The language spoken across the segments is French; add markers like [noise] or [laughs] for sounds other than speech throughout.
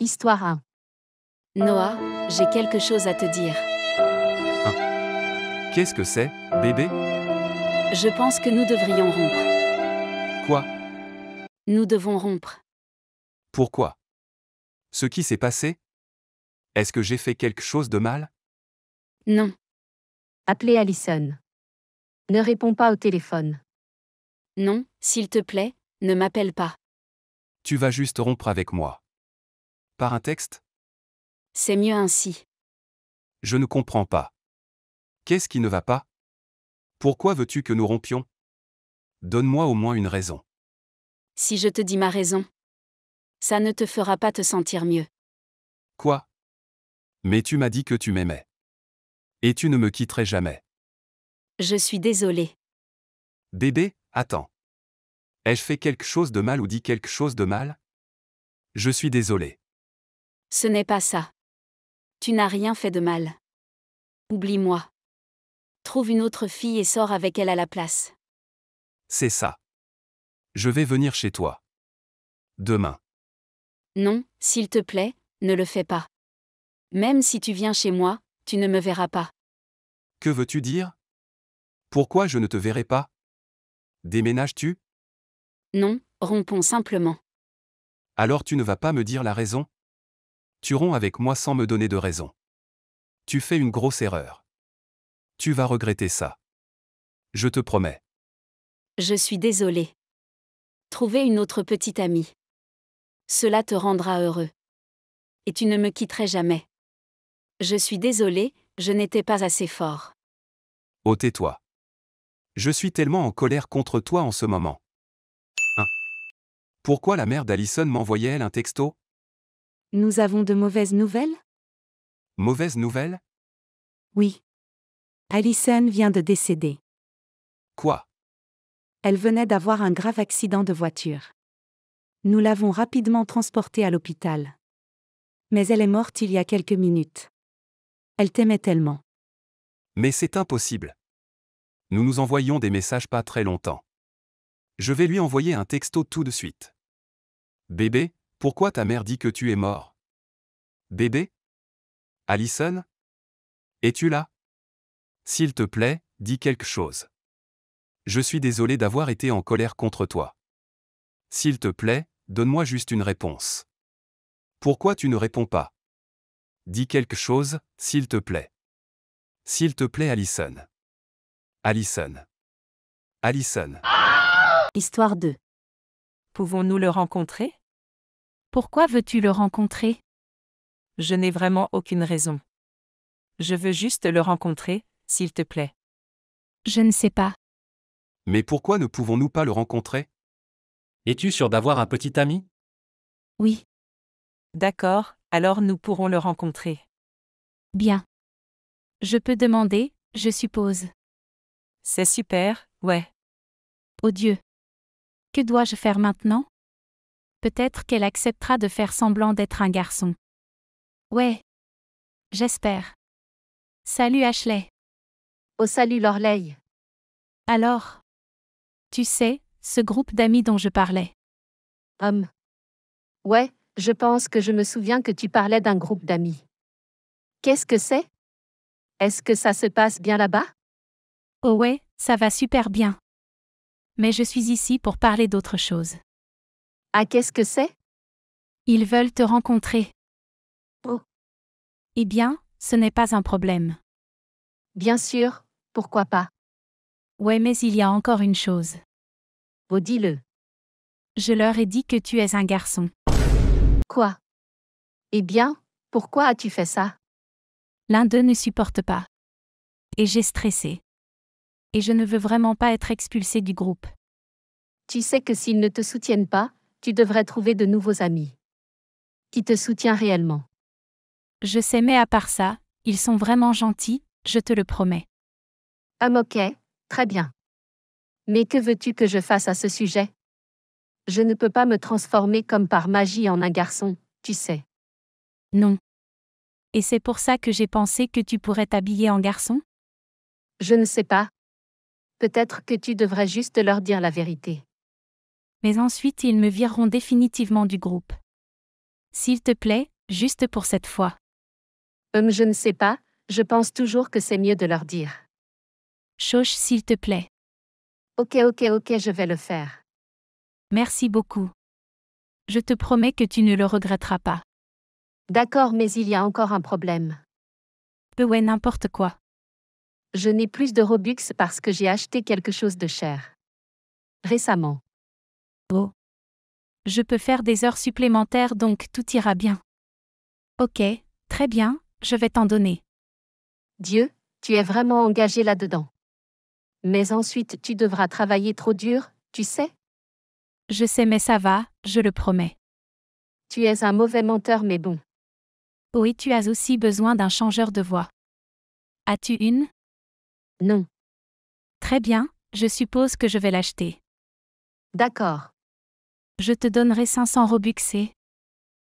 Histoire 1. Noah, j'ai quelque chose à te dire. Qu'est-ce que c'est, bébé? Je pense que nous devrions rompre. Quoi? Nous devons rompre. Pourquoi? Ce qui s'est passé? Est-ce que j'ai fait quelque chose de mal? Non, Appelez Allison. Ne réponds pas au téléphone. non, s'il te plaît, ne m'appelle pas. Tu vas juste rompre avec moi. Par un texte? C'est mieux ainsi. Je ne comprends pas. Qu'est-ce qui ne va pas? Pourquoi veux-tu que nous rompions? Donne-moi au moins une raison. Si je te dis ma raison, ça ne te fera pas te sentir mieux. Quoi? Mais tu m'as dit que tu m'aimais. Et tu ne me quitterais jamais. Je suis désolée. Bébé, attends. Ai-je fait quelque chose de mal ou dit quelque chose de mal? Je suis désolé. Ce n'est pas ça. Tu n'as rien fait de mal. Oublie-moi. Trouve une autre fille et sors avec elle à la place. C'est ça. Je vais venir chez toi. Demain. Non, s'il te plaît, ne le fais pas. Même si tu viens chez moi, tu ne me verras pas. Que veux-tu dire? Pourquoi je ne te verrai pas? Déménages-tu? Non, rompons simplement. Alors tu ne vas pas me dire la raison? Tu romps avec moi sans me donner de raison. Tu fais une grosse erreur. Tu vas regretter ça. Je te promets. Je suis désolée. Trouver une autre petite amie. Cela te rendra heureux. Et tu ne me quitterais jamais. Je suis désolée, je n'étais pas assez fort. Oh tais-toi. Je suis tellement en colère contre toi en ce moment. 1. Pourquoi la mère d'Alison m'envoyait-elle un texto? Nous avons de mauvaises nouvelles? Mauvaise nouvelle Oui. Allison vient de décéder. Quoi? Elle venait d'avoir un grave accident de voiture. Nous l'avons rapidement transportée à l'hôpital. Mais elle est morte il y a quelques minutes. Elle t'aimait tellement. Mais c'est impossible. Nous nous envoyons des messages pas très longtemps. Je vais lui envoyer un texto tout de suite. Bébé, pourquoi ta mère dit que tu es mort? Bébé? Allison Es-tu là? S'il te plaît, dis quelque chose. Je suis désolé d'avoir été en colère contre toi. S'il te plaît, donne-moi juste une réponse. Pourquoi tu ne réponds pas? Dis quelque chose, s'il te plaît. S'il te plaît, Allison. Allison. Allison. Histoire 2. Pouvons-nous le rencontrer? Pourquoi veux-tu le rencontrer? Je n'ai vraiment aucune raison. Je veux juste le rencontrer, s'il te plaît. Je ne sais pas. Mais pourquoi ne pouvons-nous pas le rencontrer? Es-tu sûr d'avoir un petit ami? Oui, D'accord, alors nous pourrons le rencontrer. bien. Je peux demander, je suppose. C'est super, ouais. Oh Dieu. Que dois-je faire maintenant? Peut-être qu'elle acceptera de faire semblant d'être un garçon. Ouais. J'espère. Salut Ashley. Au salut Lorley. Alors? Tu sais, ce groupe d'amis dont je parlais. Homme. Ouais, je pense que je me souviens que tu parlais d'un groupe d'amis. Qu'est-ce que c'est? Est-ce que ça se passe bien là-bas? Oh ouais, ça va super bien. Mais je suis ici pour parler d'autre chose. Ah, qu'est-ce que c'est? Ils veulent te rencontrer. Oh. Eh bien, ce n'est pas un problème. Bien sûr, pourquoi pas Ouais, mais il y a encore une chose. Oh, dis-le. Je leur ai dit que tu es un garçon. Quoi? Eh bien, pourquoi as-tu fait ça? L'un d'eux ne supporte pas. Et j'ai stressé. Et je ne veux vraiment pas être expulsé du groupe. Tu sais que s'ils ne te soutiennent pas, tu devrais trouver de nouveaux amis. Qui te soutient réellement. Je sais, mais à part ça, ils sont vraiment gentils, je te le promets. Hum, ok, très bien. Mais que veux-tu que je fasse à ce sujet? Je ne peux pas me transformer comme par magie en un garçon, tu sais. Non. Et c'est pour ça que j'ai pensé que tu pourrais t'habiller en garçon? Je ne sais pas. Peut-être que tu devrais juste leur dire la vérité. Mais ensuite ils me vireront définitivement du groupe. S'il te plaît, juste pour cette fois. Hum, je ne sais pas, je pense toujours que c'est mieux de leur dire. Choche s'il te plaît. Ok, ok, ok, je vais le faire. Merci beaucoup. Je te promets que tu ne le regretteras pas. D'accord, mais il y a encore un problème. Peu ouais, n'importe quoi. Je n'ai plus de Robux parce que j'ai acheté quelque chose de cher. Récemment. Oh. Je peux faire des heures supplémentaires donc tout ira bien. Ok, très bien, je vais t'en donner. Dieu, tu es vraiment engagé là-dedans. Mais ensuite tu devras travailler trop dur, tu sais? Je sais mais ça va, je le promets. Tu es un mauvais menteur mais bon. Oui, tu as aussi besoin d'un changeur de voix. As-tu une? Non. Très bien, je suppose que je vais l'acheter. D'accord. Je te donnerai 500 Robuxés.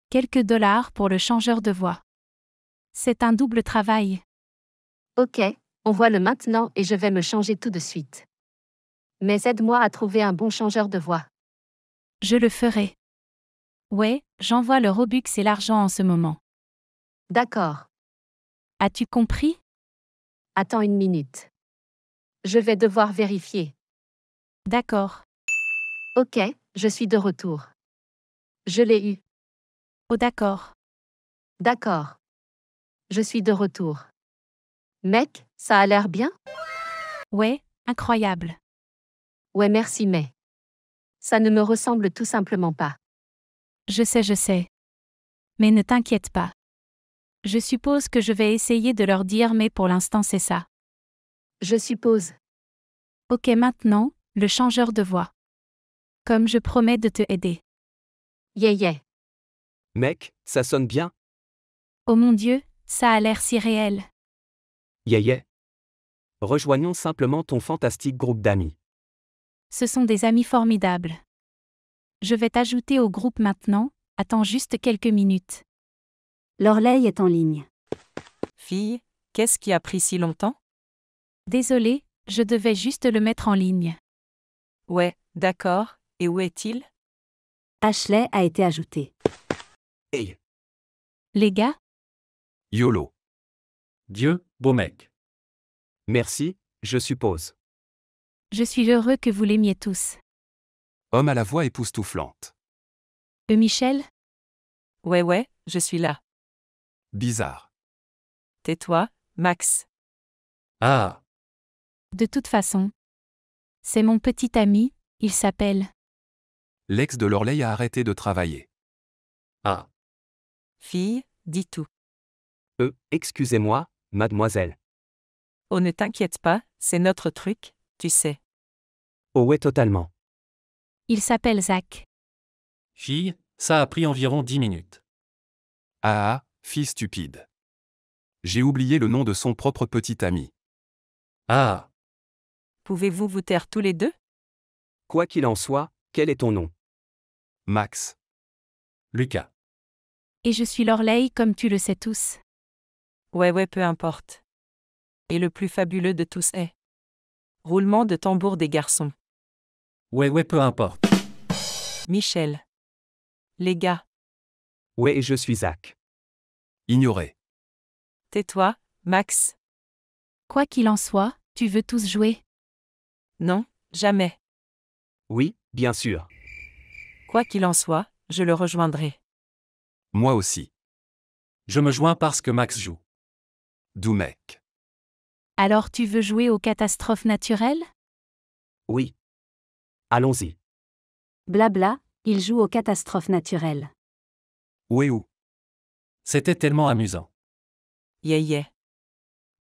Quelques dollars pour le changeur de voix. C'est un double travail. Ok, on voit le maintenant et je vais me changer tout de suite. Mais aide-moi à trouver un bon changeur de voix. Je le ferai. Ouais, j'envoie le Robux et l'argent en ce moment. D'accord. As-tu compris? Attends une minute. Je vais devoir vérifier. D'accord. Ok, je suis de retour. Je l'ai eu. Oh d'accord. D'accord. Je suis de retour. Mec, ça a l'air bien? Ouais, incroyable. Ouais, merci, mais. Ça ne me ressemble tout simplement pas. Je sais, je sais. Mais ne t'inquiète pas. Je suppose que je vais essayer de leur dire, mais pour l'instant c'est ça. Je suppose. Ok, maintenant, le changeur de voix. Comme je promets de te aider. Yeah, yeah. Mec, ça sonne bien Oh mon Dieu, ça a l'air si réel. Yeah, yeah. Rejoignons simplement ton fantastique groupe d'amis. Ce sont des amis formidables. Je vais t'ajouter au groupe maintenant, attends juste quelques minutes. L'Orley est en ligne. Fille, qu'est-ce qui a pris si longtemps? Désolé, je devais juste le mettre en ligne. Ouais, d'accord, et où est-il? Ashley a été ajouté. Hey, Les gars, YOLO. Dieu, beau mec. merci, je suppose. je suis heureux que vous l'aimiez tous. Homme à la voix époustouflante. Euh Michel? Ouais, ouais, je suis là. Bizarre. Tais-toi, Max. Ah, De toute façon. C'est mon petit ami, il s'appelle. L'ex de Lorley a arrêté de travailler. ah. Fille, dis tout. Euh, excusez-moi, mademoiselle. Oh, ne t'inquiète pas, c'est notre truc, tu sais. Oh ouais, totalement. Il s'appelle Zach. Fille, ça a pris environ dix minutes. Ah ah, fille stupide. J'ai oublié le nom de son propre petit ami. Ah, Pouvez-vous vous taire tous les deux? Quoi qu'il en soit, quel est ton nom? Max. Lucas. Et je suis Lorley comme tu le sais tous. Ouais, ouais, peu importe. Et le plus fabuleux de tous est. Roulement de tambour des garçons. Ouais, ouais, peu importe. Michel. Les gars, Ouais, et je suis Zach. Ignoré. tais-toi, Max. Quoi qu'il en soit, tu veux tous jouer? Non, jamais. Oui, bien sûr. Quoi qu'il en soit, je le rejoindrai. Moi aussi. Je me joins parce que Max joue. D'où mec. Alors tu veux jouer aux catastrophes naturelles? Oui. Allons-y. Blabla, il joue aux catastrophes naturelles. Où et où? C'était tellement amusant. Yeah, yeah.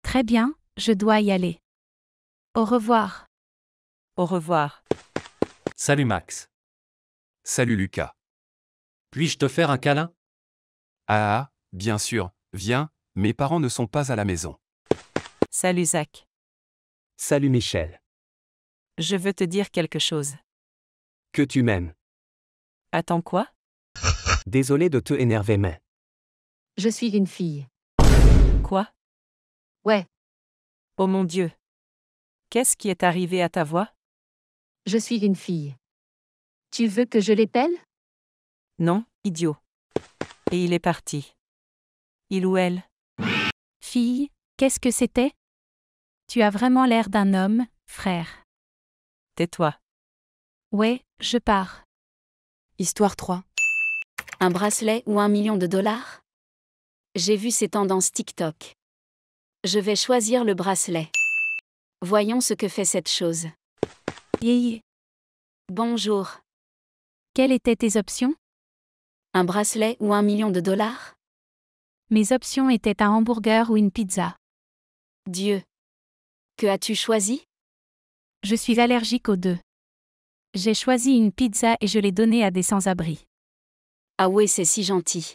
Très bien, je dois y aller. Au revoir. Au revoir. Salut Max. Salut Lucas. Puis-je te faire un câlin? Ah ah, bien sûr, viens, mes parents ne sont pas à la maison. Salut Zach. Salut Michel. Je veux te dire quelque chose. Que tu m'aimes. Attends quoi? Désolé de te énerver, mais. Je suis une fille. Quoi? Ouais, Oh mon Dieu. Qu'est-ce qui est arrivé à ta voix? Je suis une fille. Tu veux que je l'épelle Non, idiot. Et il est parti. Il ou elle? Fille, qu'est-ce que c'était? Tu as vraiment l'air d'un homme, frère. Tais-toi. Ouais, je pars. Histoire 3. Un bracelet ou un million de dollars? J'ai vu ces tendances TikTok. Je vais choisir le bracelet. Voyons ce que fait cette chose. Yé. Bonjour. Quelles étaient tes options? Un bracelet ou un million de dollars? Mes options étaient un hamburger ou une pizza. Dieu. Que as-tu choisi? Je suis allergique aux deux. J'ai choisi une pizza et je l'ai donnée à des sans-abri. Ah ouais, c'est si gentil.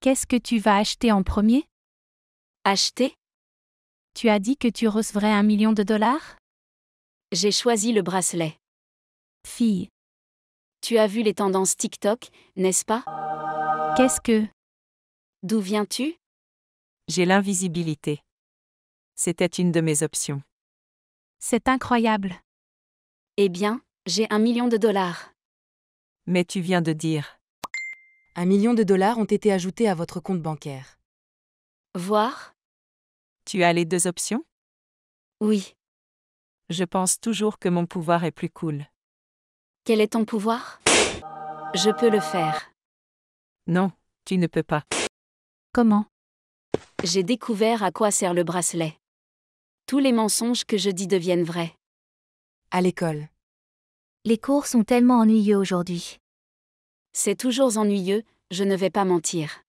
Qu'est-ce que tu vas acheter en premier? Acheter? Tu as dit que tu recevrais un million de dollars? J'ai choisi le bracelet. Fille, Tu as vu les tendances TikTok, n'est-ce pas? Qu'est-ce que? D'où viens-tu? J'ai l'invisibilité. C'était une de mes options. C'est incroyable. Eh bien, j'ai un million de dollars. Mais tu viens de dire. Un million de dollars ont été ajoutés à votre compte bancaire. Voir? Tu as les deux options? Oui. Je pense toujours que mon pouvoir est plus cool. Quel est ton pouvoir? Je peux le faire. Non, tu ne peux pas. Comment? J'ai découvert à quoi sert le bracelet. Tous les mensonges que je dis deviennent vrais. À l'école. Les cours sont tellement ennuyeux aujourd'hui. C'est toujours ennuyeux, je ne vais pas mentir.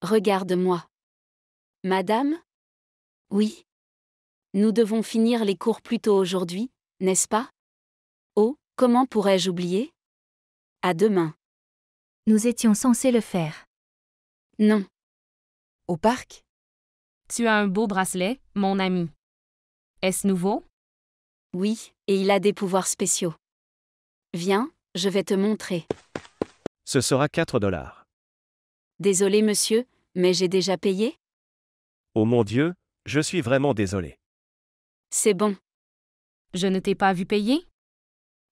Regarde-moi. Madame? Oui. Nous devons finir les cours plus tôt aujourd'hui, n'est-ce pas? Comment pourrais-je oublier? À demain. Nous étions censés le faire. Non. Au parc? Tu as un beau bracelet, mon ami. Est-ce nouveau? Oui, et il a des pouvoirs spéciaux. Viens, je vais te montrer. Ce sera 4 dollars. Désolé monsieur, mais j'ai déjà payé? Oh mon Dieu, je suis vraiment désolé. C'est bon, Je ne t'ai pas vu payer?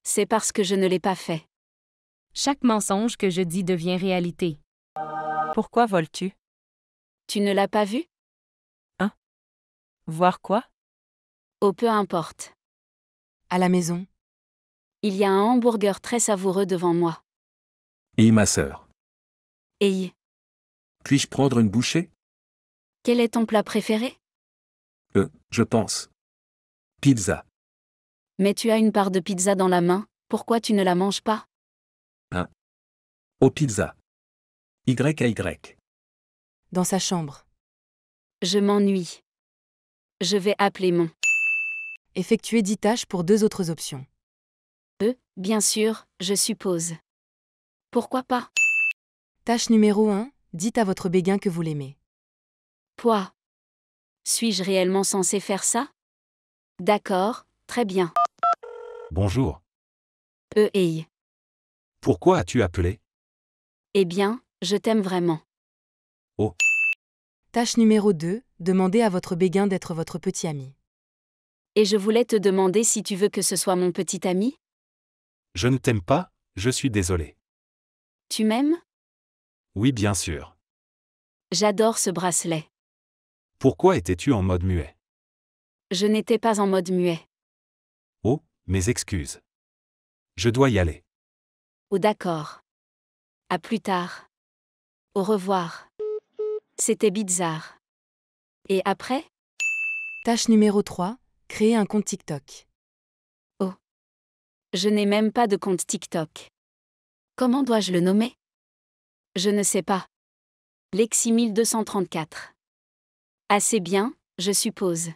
C'est parce que je ne l'ai pas fait. Chaque mensonge que je dis devient réalité. Pourquoi voles-tu? Tu ne l'as pas vu? Voir quoi? Oh peu importe. À la maison Il y a un hamburger très savoureux devant moi. Et ma sœur. Et Puis-je prendre une bouchée? Quel est ton plat préféré? Euh, je pense. Pizza. Mais tu as une part de pizza dans la main, pourquoi tu ne la manges pas? Au pizza. Y à Y. Dans sa chambre. Je m'ennuie. Je vais appeler mon. Effectuez 10 tâches pour deux autres options. E, bien sûr, je suppose. Pourquoi pas? Tâche numéro 1. Dites à votre béguin que vous l'aimez. Poids. Suis-je réellement censé faire ça? D'accord, très bien. Bonjour. E et I. Pourquoi as-tu appelé? Eh bien, je t'aime vraiment. Tâche numéro 2. Demandez à votre béguin d'être votre petit ami. Et je voulais te demander si tu veux que ce soit mon petit ami? Je ne t'aime pas, je suis désolé. Tu m'aimes? Oui, bien sûr. J'adore ce bracelet. Pourquoi étais-tu en mode muet? Je n'étais pas en mode muet. Oh, mes excuses. Je dois y aller. Oh d'accord. À plus tard. Au revoir. C'était bizarre. Et après? Tâche numéro 3. Créer un compte TikTok. Je n'ai même pas de compte TikTok. Comment dois-je le nommer? Je ne sais pas. Lexi 1234. Assez bien, je suppose.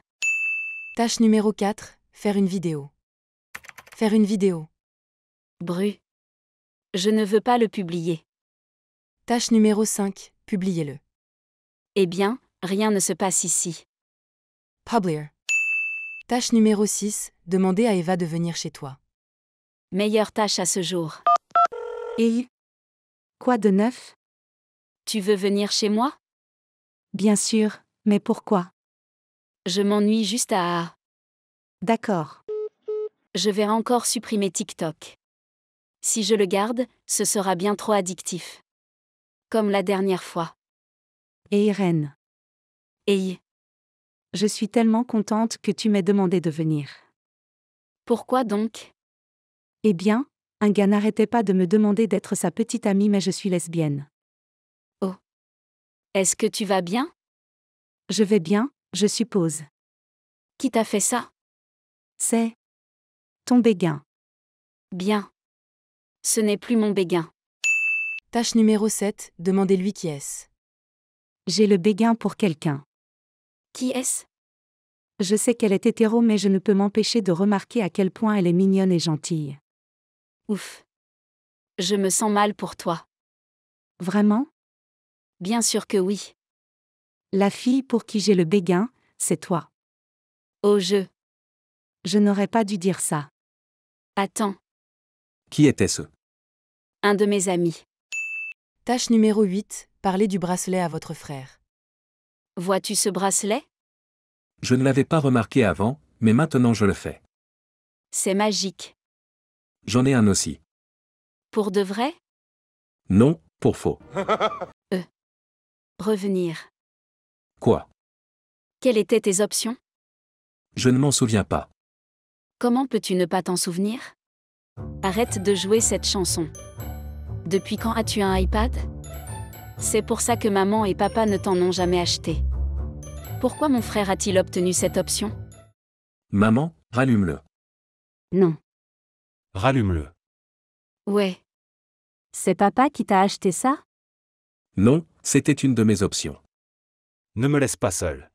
Tâche numéro 4. Faire une vidéo. Faire une vidéo. Bru. Je ne veux pas le publier. Tâche numéro 5. Publiez-le. Eh bien, rien ne se passe ici. Publier. Tâche numéro 6. Demandez à Eva de venir chez toi. Meilleure tâche à ce jour. Et Quoi de neuf? Tu veux venir chez moi? Bien sûr, mais pourquoi? Je m'ennuie juste à... D'accord. Je vais encore supprimer TikTok. Si je le garde, ce sera bien trop addictif. Comme la dernière fois. Et Irène. Et Je suis tellement contente que tu m'aies demandé de venir. Pourquoi donc? Eh bien, un gars n'arrêtait pas de me demander d'être sa petite amie mais je suis lesbienne. Oh. Est-ce que tu vas bien? Je vais bien, je suppose. Qui t'a fait ça? C'est. Ton béguin. Bien. Ce n'est plus mon béguin. Tâche numéro 7, demandez-lui qui est-ce. J'ai le béguin pour quelqu'un. Qui est-ce? Je sais qu'elle est hétéro mais je ne peux m'empêcher de remarquer à quel point elle est mignonne et gentille. Ouf. Je me sens mal pour toi. Vraiment? Bien sûr que oui. La fille pour qui j'ai le béguin, c'est toi. Au jeu. Je n'aurais pas dû dire ça. Attends. Qui était-ce Un de mes amis. Tâche numéro 8, parlez du bracelet à votre frère. Vois-tu ce bracelet? Je ne l'avais pas remarqué avant, mais maintenant je le fais. C'est magique. J'en ai un aussi. Pour de vrai? Non, pour faux. [laughs] Euh. Revenir. Quoi? Quelles étaient tes options? Je ne m'en souviens pas. Comment peux-tu ne pas t'en souvenir? Arrête de jouer cette chanson. Depuis quand as-tu un iPad? C'est pour ça que maman et papa ne t'en ont jamais acheté. Pourquoi mon frère a-t-il obtenu cette option? Maman, rallume-le. Non. Rallume-le. Ouais. C'est papa qui t'a acheté ça? Non, c'était une de mes options. Ne me laisse pas seul.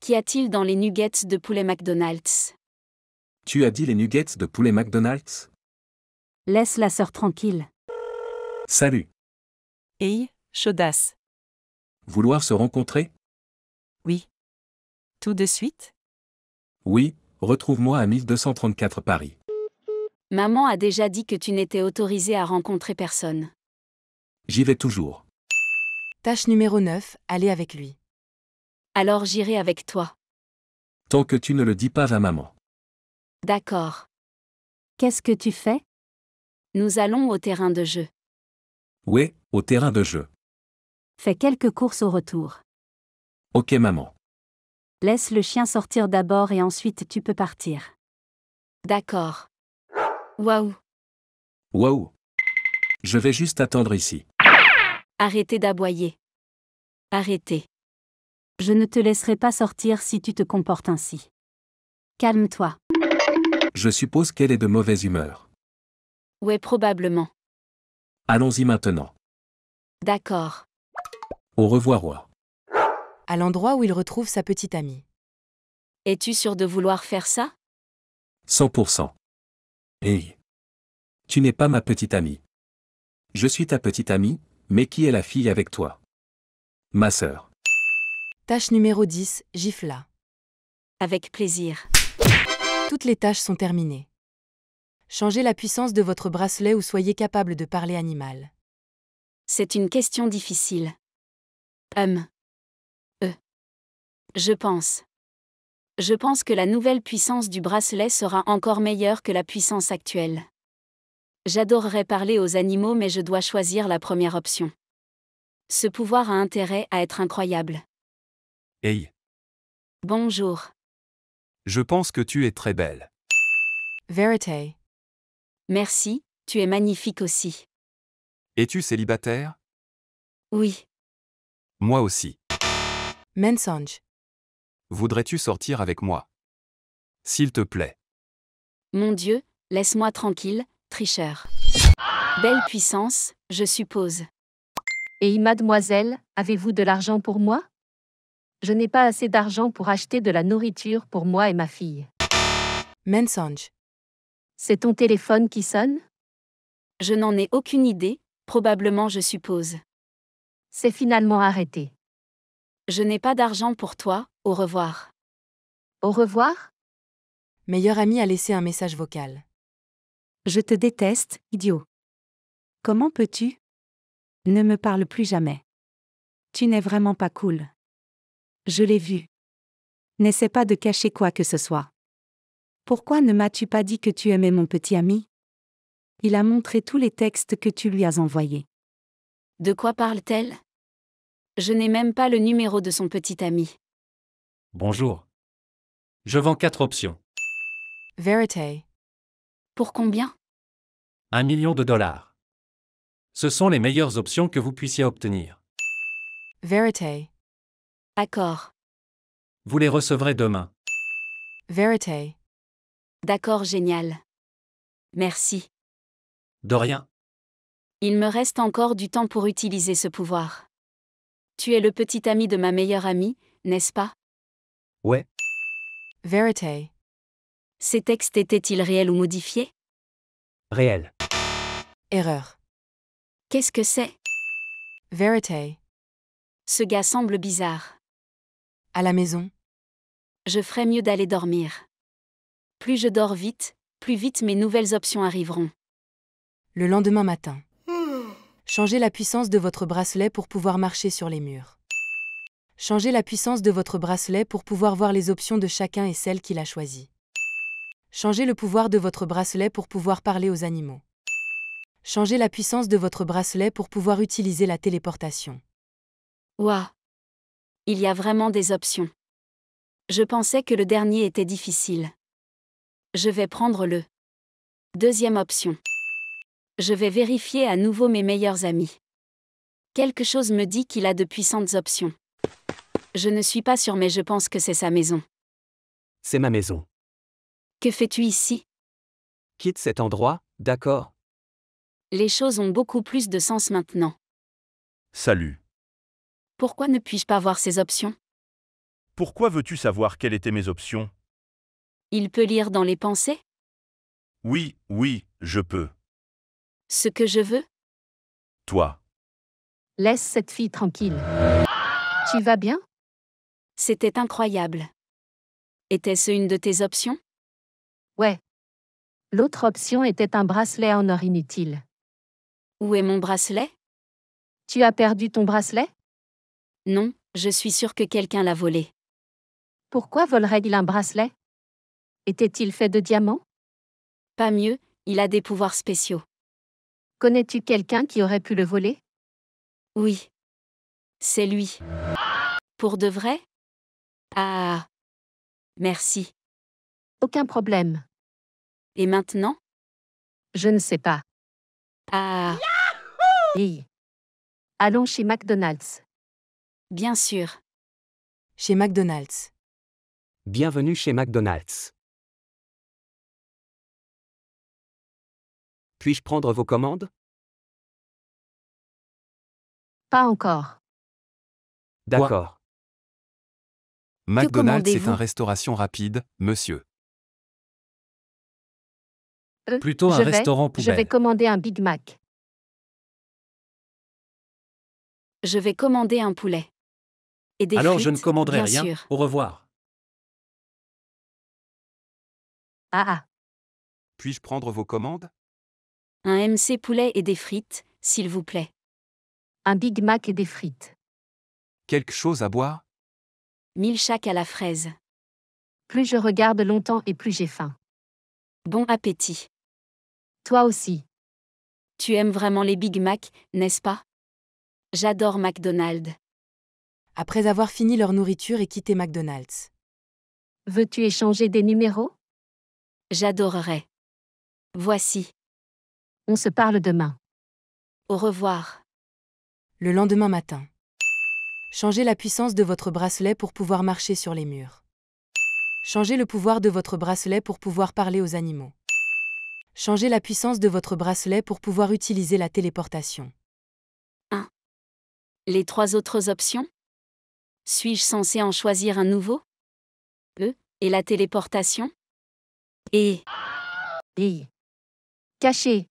Qu'y a-t-il dans les nuggets de poulet McDonald's? Tu as dit les nuggets de poulet McDonald's? Laisse la sœur tranquille. Salut. Et, chaudasse. Vouloir se rencontrer? Oui. Tout de suite? Oui, retrouve-moi à 1234 Paris. Maman a déjà dit que tu n'étais autorisé à rencontrer personne. J'y vais toujours. Tâche numéro 9, allez avec lui. Alors j'irai avec toi. Tant que tu ne le dis pas à maman. D'accord. Qu'est-ce que tu fais? Nous allons au terrain de jeu. Ouais, au terrain de jeu. Fais quelques courses au retour. Ok maman. Laisse le chien sortir d'abord et ensuite tu peux partir. D'accord. Waouh. Waouh. Je vais juste attendre ici. Arrêtez d'aboyer. Arrêtez. Je ne te laisserai pas sortir si tu te comportes ainsi. Calme-toi. Je suppose qu'elle est de mauvaise humeur. Ouais, probablement. Allons-y maintenant. D'accord. Au revoir roi. À l'endroit où il retrouve sa petite amie. Es-tu sûr de vouloir faire ça? 100%. Hey. Tu n'es pas ma petite amie. Je suis ta petite amie, mais qui est la fille avec toi? Ma sœur. Tâche numéro 10, gifla. Avec plaisir. Toutes les tâches sont terminées. Changez la puissance de votre bracelet ou soyez capable de parler animal. C'est une question difficile. Hum. Euh. Je pense. Je pense que la nouvelle puissance du bracelet sera encore meilleure que la puissance actuelle. J'adorerais parler aux animaux mais je dois choisir la première option. Ce pouvoir a intérêt à être incroyable. Hey, Bonjour. Je pense que tu es très belle. Verite. Merci, tu es magnifique aussi. Es-tu célibataire? Oui. Moi aussi. Mensonge. Voudrais-tu sortir avec moi? S'il te plaît. Mon Dieu, laisse-moi tranquille, tricheur. Belle puissance, je suppose. Et mademoiselle, avez-vous de l'argent pour moi? Je n'ai pas assez d'argent pour acheter de la nourriture pour moi et ma fille. Mensonge. C'est ton téléphone qui sonne? Je n'en ai aucune idée, probablement je suppose. C'est finalement arrêté. Je n'ai pas d'argent pour toi, au revoir. Au revoir? Meilleur ami a laissé un message vocal. Je te déteste, idiot. Comment peux-tu? Ne me parle plus jamais. Tu n'es vraiment pas cool. Je l'ai vu. N'essaie pas de cacher quoi que ce soit. Pourquoi ne m'as-tu pas dit que tu aimais mon petit ami? Il a montré tous les textes que tu lui as envoyés. De quoi parle-t-elle? Je n'ai même pas le numéro de son petit ami. Bonjour. Je vends quatre options. Verite. Pour combien? Un million de dollars. Ce sont les meilleures options que vous puissiez obtenir. Verite. Accord. Vous les recevrez demain. Verite. D'accord, génial. Merci. De rien. Il me reste encore du temps pour utiliser ce pouvoir. Tu es le petit ami de ma meilleure amie, n'est-ce pas? Ouais. Verite. Ces textes étaient-ils réels ou modifiés? Réel. Erreur. Qu'est-ce que c'est? Verite. Ce gars semble bizarre. À la maison. Je ferais mieux d'aller dormir. Plus je dors vite, plus vite mes nouvelles options arriveront. Le lendemain matin. Changez la puissance de votre bracelet pour pouvoir marcher sur les murs. Changez la puissance de votre bracelet pour pouvoir voir les options de chacun et celles qu'il a choisies. Changez le pouvoir de votre bracelet pour pouvoir parler aux animaux. Changez la puissance de votre bracelet pour pouvoir utiliser la téléportation. Ouah. Il y a vraiment des options. Je pensais que le dernier était difficile. Je vais prendre le. Deuxième option. Je vais vérifier à nouveau mes meilleurs amis. Quelque chose me dit qu'il a de puissantes options. Je ne suis pas sûre mais je pense que c'est sa maison. C'est ma maison. Que fais-tu ici? Quitte cet endroit, d'accord Les choses ont beaucoup plus de sens maintenant. Salut. Pourquoi ne puis-je pas voir ces options? Pourquoi veux-tu savoir quelles étaient mes options? Il peut lire dans les pensées? Oui, oui, je peux. Ce que je veux? Toi. Laisse cette fille tranquille. Tu vas bien? C'était incroyable. Était-ce une de tes options? Ouais. L'autre option était un bracelet en or inutile. Où est mon bracelet? Tu as perdu ton bracelet? Non, je suis sûre que quelqu'un l'a volé. Pourquoi volerait-il un bracelet? Était-il fait de diamants? Pas mieux, il a des pouvoirs spéciaux. Connais-tu quelqu'un qui aurait pu le voler? Oui. C'est lui. Pour de vrai? Ah. Merci. Aucun problème. Et maintenant? Je ne sais pas. Ah. Hey. Allons chez McDonald's. Bien sûr. Chez McDonald's. Bienvenue chez McDonald's. Puis-je prendre vos commandes? Pas encore. D'accord. McDonald's est commandez-vous? un restauration rapide, monsieur. Euh, Plutôt un je vais- restaurant Je vais commander un Big Mac. Je vais commander un poulet. Et des Alors je ne commanderai rien. sûr. Au revoir. Ah ah. Puis-je prendre vos commandes? Un MC poulet et des frites, s'il vous plaît. Un Big Mac et des frites. Quelque chose à boire? Milkshake à la fraise. Plus je regarde longtemps et plus j'ai faim. Bon appétit. Toi aussi. Tu aimes vraiment les Big Mac, n'est-ce pas? J'adore McDonald's. Après avoir fini leur nourriture et quitté McDonald's. Veux-tu échanger des numéros? J'adorerais. Voici. On se parle demain. Au revoir. Le lendemain matin. Changez la puissance de votre bracelet pour pouvoir marcher sur les murs. Changez le pouvoir de votre bracelet pour pouvoir parler aux animaux. Changez la puissance de votre bracelet pour pouvoir utiliser la téléportation. Les trois autres options? Suis-je censé en choisir un nouveau? E et la téléportation? Et Hey. Caché.